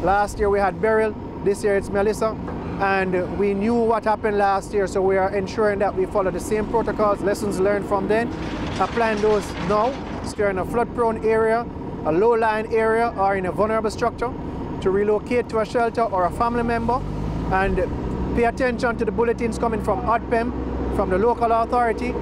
Last year we had Beryl, this year it's Melissa. And we knew what happened last year, so we are ensuring that we follow the same protocols, lessons learned from then, applying those now. If you're in a flood-prone area, a low-lying area, or in a vulnerable structure, to relocate to a shelter or a family member, and pay attention to the bulletins coming from ODPEM, from the local authority,